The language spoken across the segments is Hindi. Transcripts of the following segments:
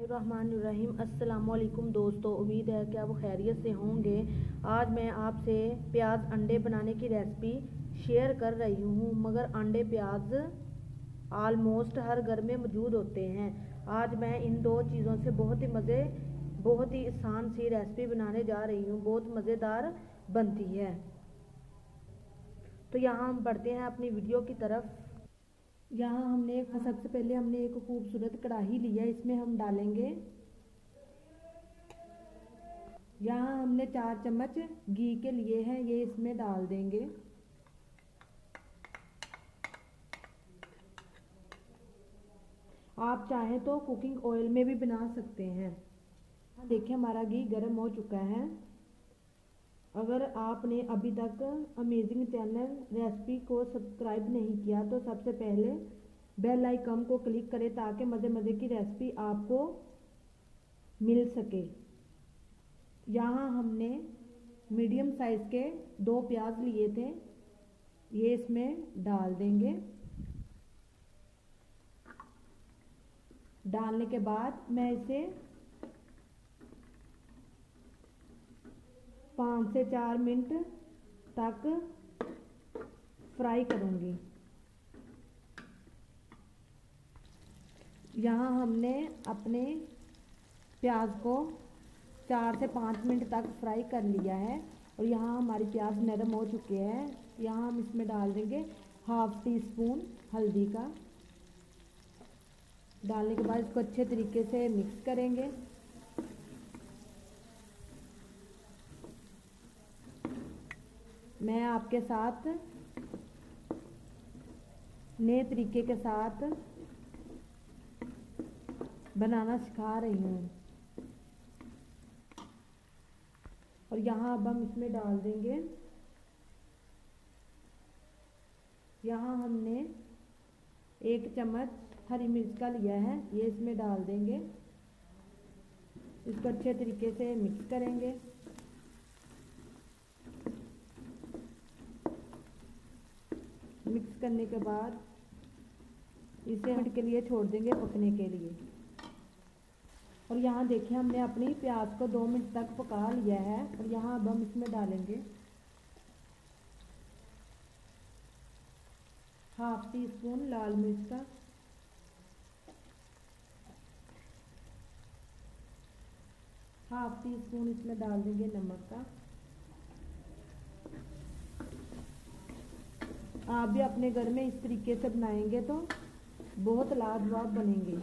रहीम दोस्तों, उम्मीद है कि आप खैरियत से होंगे। आज मैं आपसे प्याज अंडे बनाने की रेसिपी शेयर कर रही हूँ, मगर अंडे प्याज आलमोस्ट हर घर में मौजूद होते हैं। आज मैं इन दो चीज़ों से बहुत ही मज़े, बहुत ही आसान सी रेसिपी बनाने जा रही हूँ। बहुत मज़ेदार बनती है। तो यहाँ हम बढ़ते हैं अपनी वीडियो की तरफ़। यहाँ हमने सबसे पहले हमने एक खूबसूरत कढ़ाई लिया, इसमें हम डालेंगे। यहाँ हमने चार चम्मच घी के लिए हैं, ये इसमें डाल देंगे। आप चाहें तो कुकिंग ऑयल में भी बना सकते हैं, देखिए हमारा घी गर्म हो चुका है। अगर आपने अभी तक अमेजिंग चैनल रेसिपी को सब्सक्राइब नहीं किया तो सबसे पहले बेल आइकन को क्लिक करें ताकि मज़े मज़े की रेसिपी आपको मिल सके। यहाँ हमने मीडियम साइज़ के दो प्याज लिए थे, ये इसमें डाल देंगे। डालने के बाद मैं इसे पाँच से चार मिनट तक फ्राई करूँगी। यहाँ हमने अपने प्याज को चार से पाँच मिनट तक फ्राई कर लिया है और यहाँ हमारी प्याज नरम हो चुके हैं। यहाँ हम इसमें डाल देंगे हाफ़ टी स्पून हल्दी का। डालने के बाद इसको अच्छे तरीके से मिक्स करेंगे। मैं आपके साथ नए तरीके के साथ बनाना सिखा रही हूँ। और यहाँ अब हम इसमें डाल देंगे। यहाँ हमने एक चम्मच हरी मिर्च का लिया है, ये इसमें डाल देंगे। इसको अच्छे तरीके से मिक्स करेंगे। मिक्स करने के बाद इसे मिनट के लिए छोड़ देंगे पकने के लिए। और यहाँ देखिए, हमने अपनी प्याज को दो मिनट तक पका लिया है और यहाँ अब हम इसमें डालेंगे हाफ़ टी स्पून लाल मिर्च का। हाफ़ टी स्पून इसमें डाल देंगे नमक का। आप भी अपने घर में इस तरीके से बनाएँगे तो बहुत लाजवाब बनेंगे।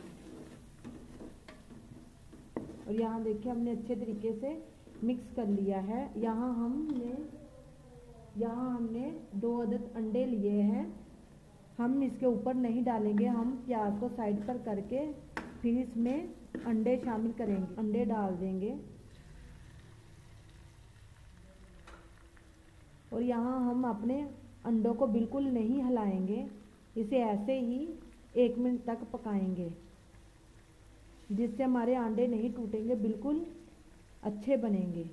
और यहाँ देखिए, हमने अच्छे तरीके से मिक्स कर लिया है। यहाँ हमने यहाँ हमने दो अदद अंडे लिए हैं। हम इसके ऊपर नहीं डालेंगे, हम प्याज को साइड पर करके फिर इसमें अंडे शामिल करेंगे। अंडे डाल देंगे। और यहाँ हम अपने अंडों को बिल्कुल नहीं हिलाएँगे, इसे ऐसे ही एक मिनट तक पकाएँगे, जिससे हमारे अंडे नहीं टूटेंगे, बिल्कुल अच्छे बनेंगे।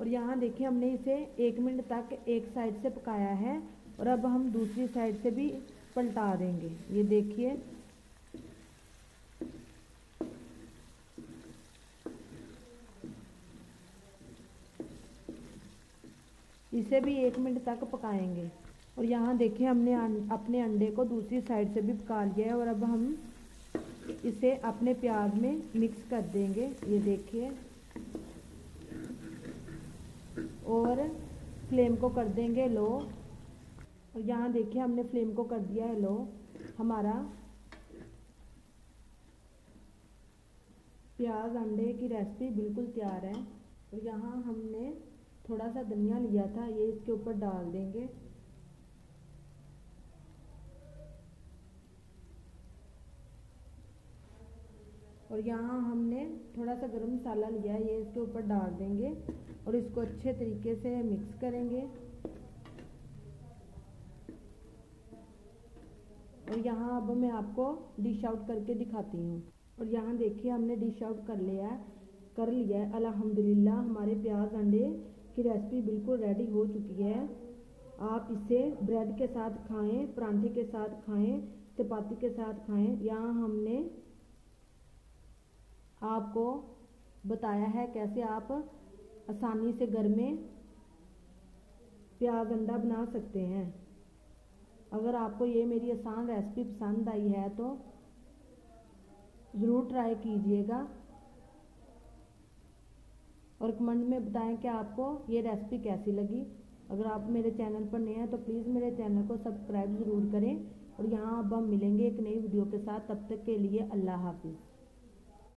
और यहाँ देखिए, हमने इसे एक मिनट तक एक साइड से पकाया है, और अब हम दूसरी साइड से भी पलटा देंगे। ये देखिए इसे भी एक मिनट तक पकाएँगे। और यहाँ देखिए, हमने अपने अंडे को दूसरी साइड से भी पका लिया है और अब हम इसे अपने प्याज में मिक्स कर देंगे। ये देखिए। और फ्लेम को कर देंगे लो। और यहाँ देखिए, हमने फ्लेम को कर दिया है लो। हमारा प्याज अंडे की रेसिपी बिल्कुल तैयार है। और यहाँ हमने थोड़ा सा धनिया लिया था, ये इसके ऊपर डाल देंगे। और यहाँ हमने थोड़ा सा गरम मसाला लिया है, ये इसके ऊपर डाल देंगे और इसको अच्छे तरीके से मिक्स करेंगे। और यहाँ अब मैं आपको डिश आउट करके दिखाती हूँ। और यहाँ देखिए हमने डिश आउट कर लिया है, कर लिया है। अल्हम्दुलिल्लाह हमारे प्याज अंडे की रेसिपी बिल्कुल रेडी हो चुकी है। आप इसे ब्रेड के साथ खाएँ, परांठे के साथ खाएँ, चपाती के साथ खाएँ। यहाँ हमने आपको बताया है कैसे आप आसानी से घर में प्याज अंडा बना सकते हैं। अगर आपको ये मेरी आसान रेसिपी पसंद आई है तो ज़रूर ट्राई कीजिएगा। और कमेंट में बताएँ कि आपको ये रेसिपी कैसी लगी। अगर आप मेरे चैनल पर नए हैं तो प्लीज़ मेरे चैनल को सब्सक्राइब ज़रूर करें। और यहाँ अब हम मिलेंगे एक नई वीडियो के साथ। तब तक के लिए अल्लाह हाफिज़।